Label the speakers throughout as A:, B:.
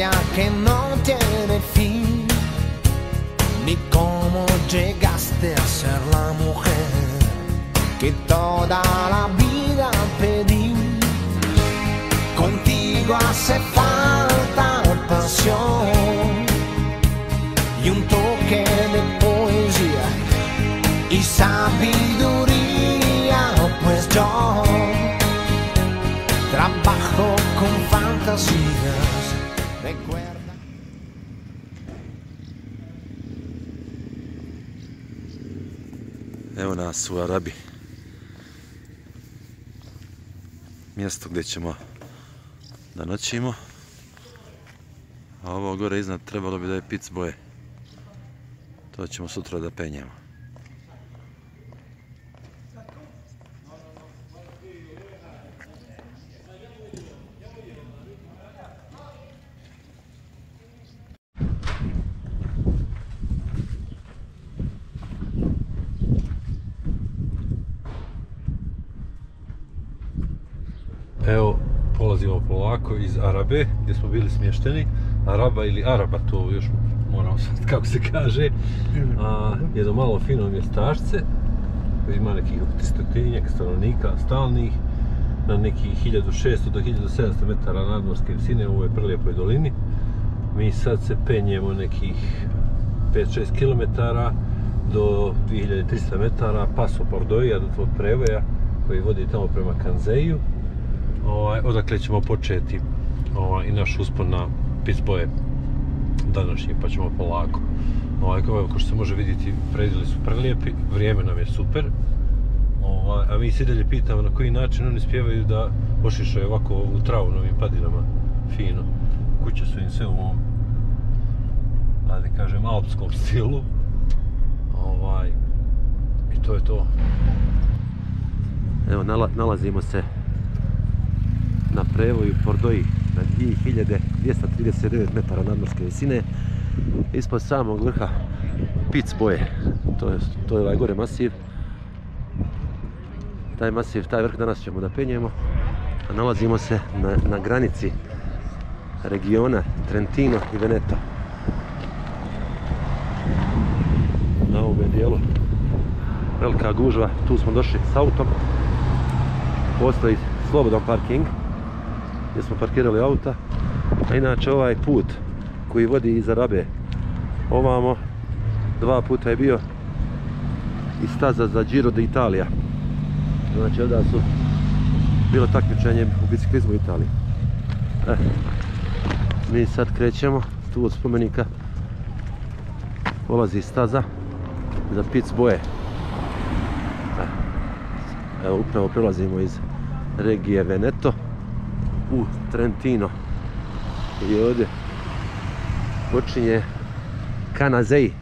A: Historia que no tiene fin, ni cómo llegaste a ser la mujer que toda la vida pedí. Contigo hace falta
B: Evo nas u Arabi. Mjesto gdje ćemo da noćimo. A ovo gore iznad trebalo bi da je pic boje. To ćemo sutra da penjemo.
C: Evo, polazimo polako iz Arabe, gdje smo bili smješteni. Araba ili Araba, to još moramo sad kako se kaže. A, jedno malo fino mjestašce, koji ima nekih 300 stanovnika stalnih, na nekih 1600 do 1700 metara nadmorske visine u ovoj prelijepoj dolini. Mi sad se penjemo nekih 5-6 km do 2300 metara Paso Pordoja, do tvog prevoja koji vodi tamo prema Kanzeju ovaj, odakle ćemo početi ovaj, i naš uspon na Pitsboje današnji, pa ćemo polako. Ovaj, kao, što se može vidjeti, predjeli su prelijepi, vrijeme nam je super. Ovaj, a mi se dalje pitamo na koji način oni spjevaju da ošišaju ovako u travu na ovim padinama fino. Kuće su im sve u ovom, da kažem, alpskom stilu. Ovaj, I to je to.
B: Evo, nala- nalazimo se na prevoju Pordoji na 2239 metara nadmorske visine ispod samog vrha Pic boje. To je, to je ovaj gore masiv. Taj masiv, taj vrh danas ćemo da penjemo. A nalazimo se na, na granici regiona Trentino i Veneto. Na ovome dijelu velika gužva, tu smo došli s autom. Postoji slobodan parking gdje smo parkirali auta. A inače ovaj put koji vodi iz Arabe ovamo dva puta je bio i staza za Giro d'Italia. Znači ovdje su bilo takmičenje u biciklizmu u Italiji. E, mi sad krećemo tu od spomenika polazi staza za pic boje. E, Evo upravo prelazimo iz regije Veneto u Trentino. I ovdje počinje Kanazei.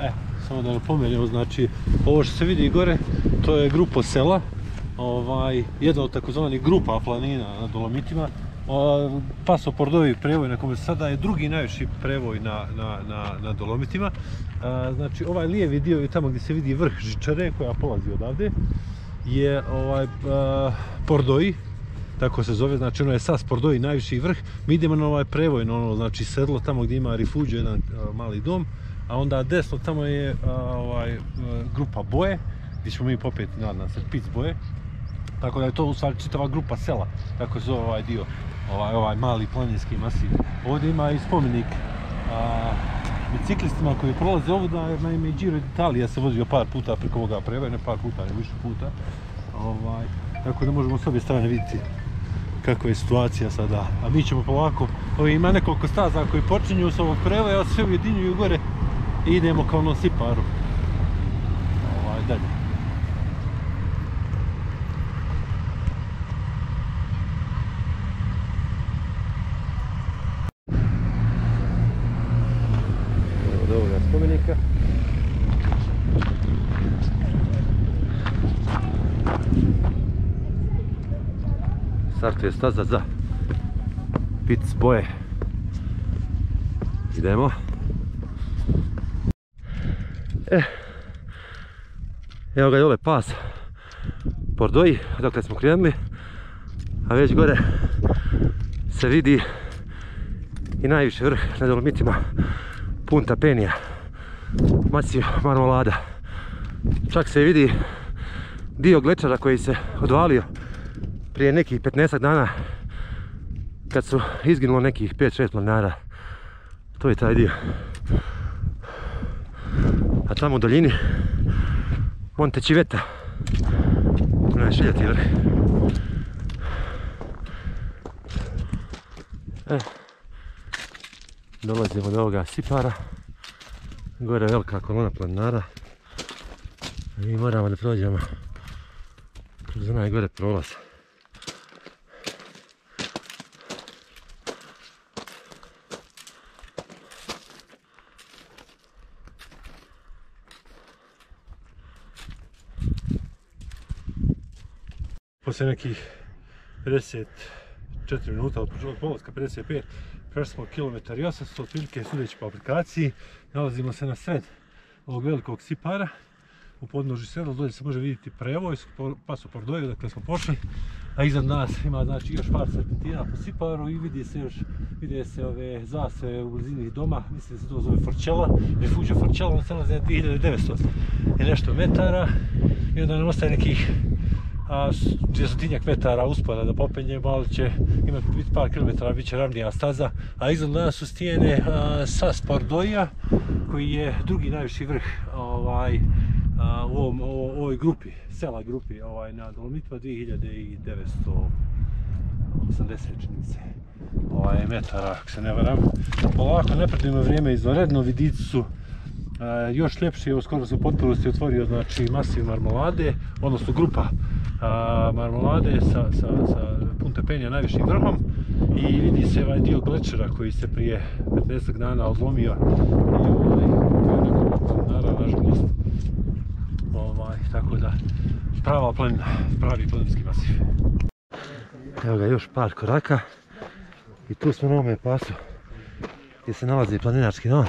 C: E, samo da napomenemo, znači, ovo što se vidi gore, to je grupo sela, ovaj, jedna od takozvanih grupa planina na Dolomitima. Paso Pordovi prevoj na kome sada je drugi najviši prevoj na, na, na, na Dolomitima. A, znači, ovaj lijevi dio je tamo gdje se vidi vrh Žičare koja polazi odavde, je ovaj, a, Pordoji, tako se zove, znači ono je Sas Pordoji najviši vrh. Mi idemo na ovaj prevoj, na ono, znači sedlo tamo gdje ima Rifuđo, jedan mali dom, a onda desno tamo je ovaj, a, grupa boje, gdje ćemo mi popeti, nadam se, boje. Tako da je to u stvari čitava grupa sela, tako se zove ovaj dio, ovaj, ovaj mali planinski masiv. Ovdje ima i spomenik a, biciklistima koji prolaze ovdje, jer naime Giro d'Italia se vozio par puta preko ovoga prevoja, ne par puta, ne više puta. Ovaj, tako da možemo s obje strane vidjeti kakva je situacija sada. A mi ćemo polako, ovi ima nekoliko staza koji počinju s ovog prevoja, sve ujedinjuju gore i idemo kao na Siparu. Ovaj, dalje.
B: Evo spomenika. Startuje staza za pic boje. Idemo. E, evo ga dole pas Pordoji, odakle smo krenuli. A već gore se vidi i najviše vrh na Dolomitima Punta Penija, Macio Marmolada. Čak se vidi dio glečara koji se odvalio prije nekih 15 dana kad su izginulo nekih 5-6 planinara. To je taj dio. A tamo u daljini Monte Civetta. Onaj šiljati vrh. E, dolazimo do ovoga Sipara. Gore velika kolona planinara. I moramo da prođemo kroz onaj gore prolaz.
C: Poslije nekih 54 minuta od polaska, 55, prešli smo kilometar i 800, otprilike sudeći po aplikaciji, nalazimo se na sred ovog velikog Sipara, u podnožju sedla, dolje se može vidjeti prevoj, pasu Pordoju, dakle smo pošli, a iznad nas ima znači još par serpentina po Siparu i vidi se još, vide se ove zase u blizini doma, mislim da se to zove Forčela, Refugio Forčela, on se nalazi na 2900 i nešto metara i onda nam ostaje nekih a dvjestotinjak metara uspona da popenjemo, ali će imati par kilometara, bit će ravnija staza, a iznad nas su stijene a, Sas Pardoja, koji je drugi najviši vrh ovaj, u, ovoj grupi, sela grupi ovaj, na Dolomitima 2980 čini mi se ovaj, metara, ako se ne varam. Polako, nepredivno vrijeme izvanredno, vidici su E, još ljepše, evo skoro se u potpunosti otvorio znači masiv marmolade, odnosno grupa a, marmolade sa, sa, sa Punta Penja najvišim vrhom i vidi se ovaj dio glečera koji se prije 15 dana odlomio i ovaj, naravno nažalost ovaj, tako da prava planina, pravi planinski masiv.
B: Evo ga još par koraka i tu smo na ovome pasu gdje se nalazi planinarski dom.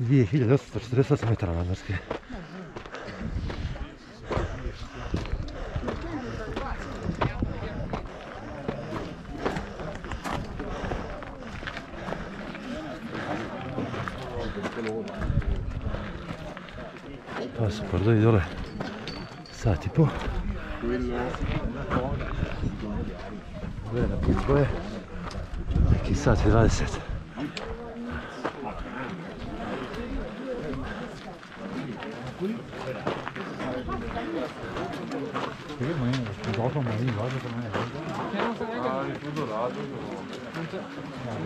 B: 2848 metara nadmorske. Pa su Pordovi dole sat i po. Gore na put boje. Neki sat i 20.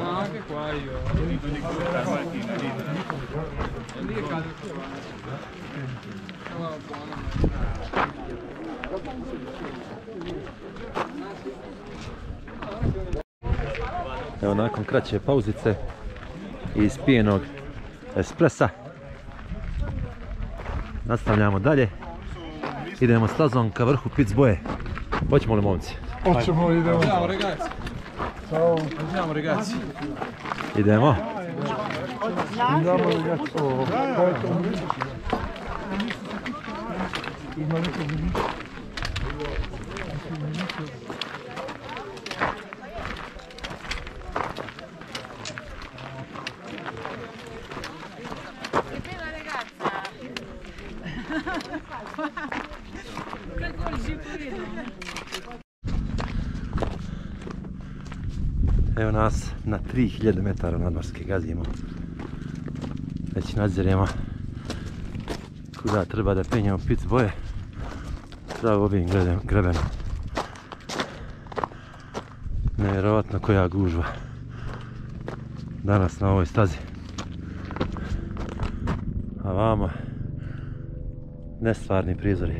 D: Anche qua io. Buono.
B: Evo nakon kraće pauzice i ispijenog espresa nastavljamo dalje. Idemo stazom ka vrhu Pizboje. Hoćemo li momci?
E: Hoćemo, idemo.
D: Andiamo ragazzi.
E: Ciao.
D: Andiamo ragazzi.
B: Idemo.
E: Andiamo ragazzi. Oh,
B: Evo nas na 3000 metara nadmorske gazimo. Već nadziremo kuda treba da penjemo Pizboje. Pravo ovim grebenom. Nevjerovatno koja gužva. Danas na ovoj stazi. A vamo nestvarni prizori.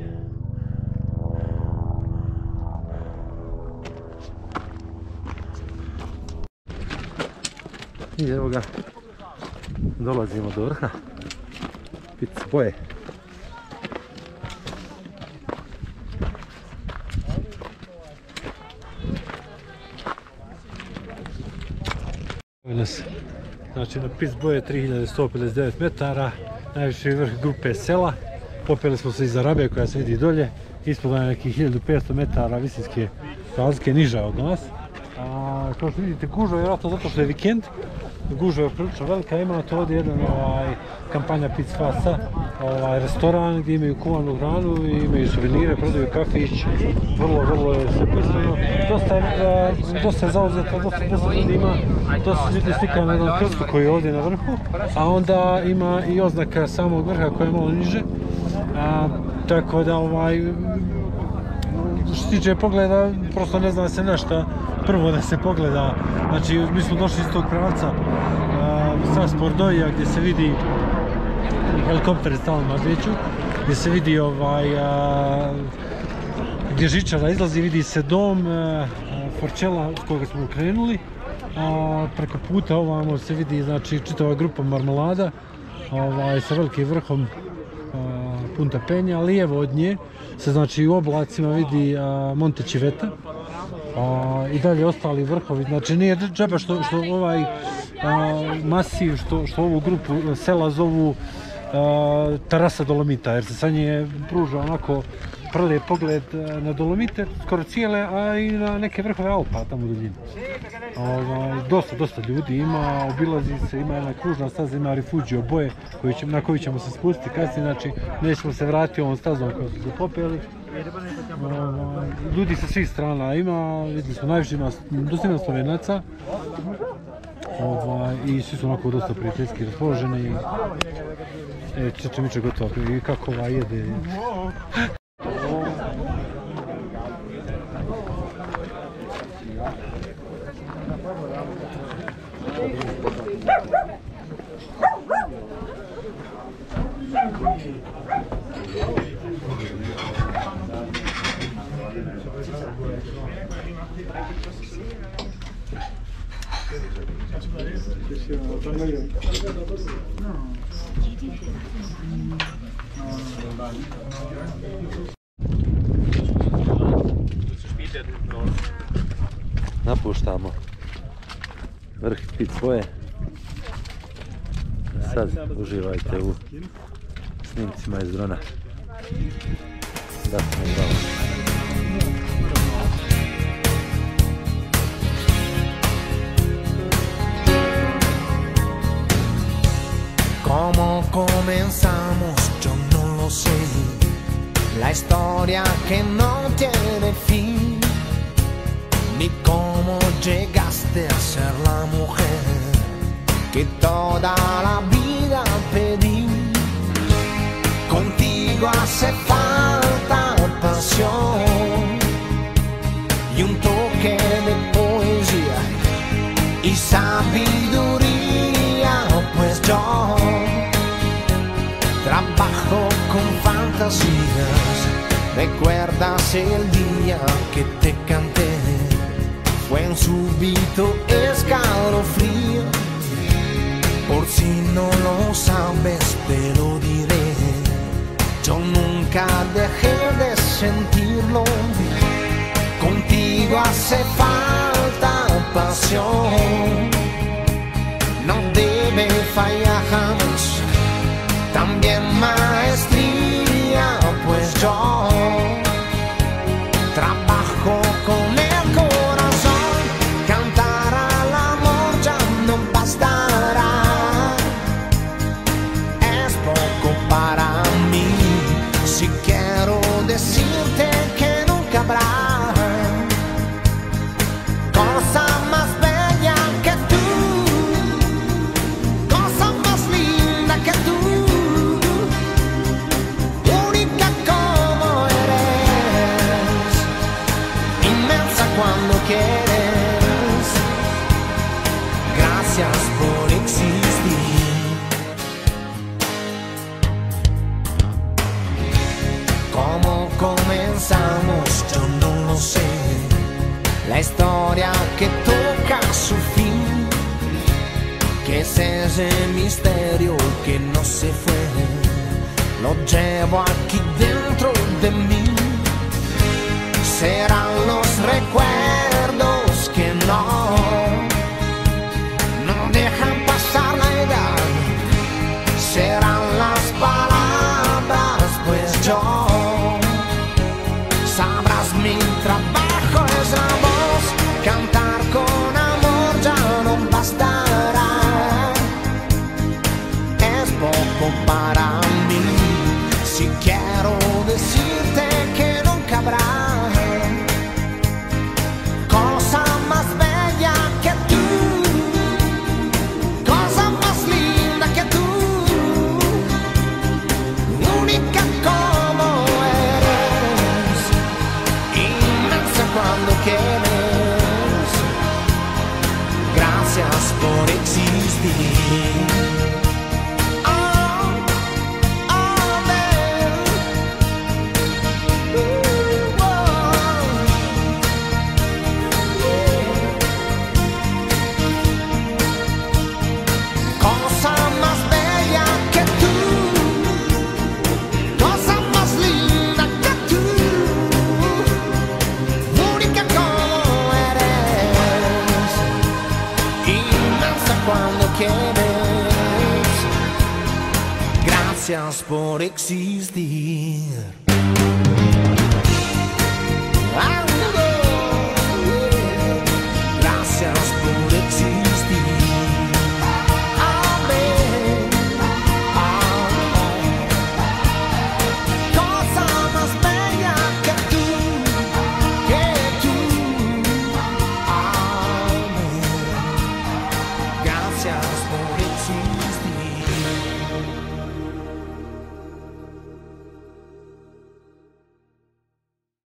B: I evo ga, dolazimo do vrha.
C: Evo nas, znači na Pizboje 3159 metara, najviši vrh grupe sela. Popeli smo se iz Arabe koja se vidi dolje, ispod je nekih 1500 metara visinske razlike niža od nas. A, kao što vidite, gužva je vjerojatno zato što je vikend. Gužva je prilično velika, ima to ovdje jedan ovaj, kampanja Pizza Fasa, ovaj, restoran gdje imaju kuvanu hranu imaju suvenire, prodaju kafić, vrlo, vrlo je sve pristojno. Dosta a, dosta je zauzeto, dosta, dosta ljudi ima, dosta ljudi slika na jednom krstu koji je ovdje na vrhu, a onda ima i oznaka samog vrha koja je malo niže. A, tako da ovaj, što se tiče pogleda, prosto ne zna se nešto prvo da se pogleda. Znači, mi smo došli iz tog pravca uh, sa Spordoja gdje se vidi helikopter stalno nadleću, gdje se vidi ovaj, a, gdje žičara izlazi, vidi se dom a, Forčela s koga smo krenuli. A, preko puta ovamo se vidi znači, čitava grupa marmelada ovaj, sa velikim vrhom a, Punta Penja, lijevo od nje se znači u oblacima vidi Monte Civeta i dalje ostali vrhovi, znači nije džaba što, što ovaj masiv, što, što ovu grupu sela zovu a, Tarasa Dolomita, jer se sa nje pruža onako prlijep pogled a, na Dolomite, skoro cijele, a i na neke vrhove Alpa tamo u duljini. Ovaj, dosta, dosta ljudi ima, obilazi se, ima jedna kružna staza, ima Refugio boje na koju ćemo se spustiti kasnije, znači nećemo se vratiti ovom stazom koju se popeli. Ovaj, ljudi sa svih strana ima, vidjeli smo najviše ima, dosta slovenaca. Ovaj, I svi su onako dosta prijateljski raspoloženi. E, čeče miče gotovo. I kako ova jede.
B: Napuštamo vrh pit svoje. Sad uživajte u snimcima iz drona. Da smo
A: historia que no tiene fin. Ni cómo llegaste a ser la mujer que toda la vida pedí. Contigo hace falta pasión y un toque de poesía y sabiduría, pues yo trabajo con fantasías. ¿Recuerdas el día que te canté? Fue un súbito escalofrío. Por si no lo sabes, te lo diré. Yo nunca dejé de sentirlo. Contigo hace falta pasión. Misterio que no se fue, lo llevo aquí dentro de mí. Serán los recuerdos para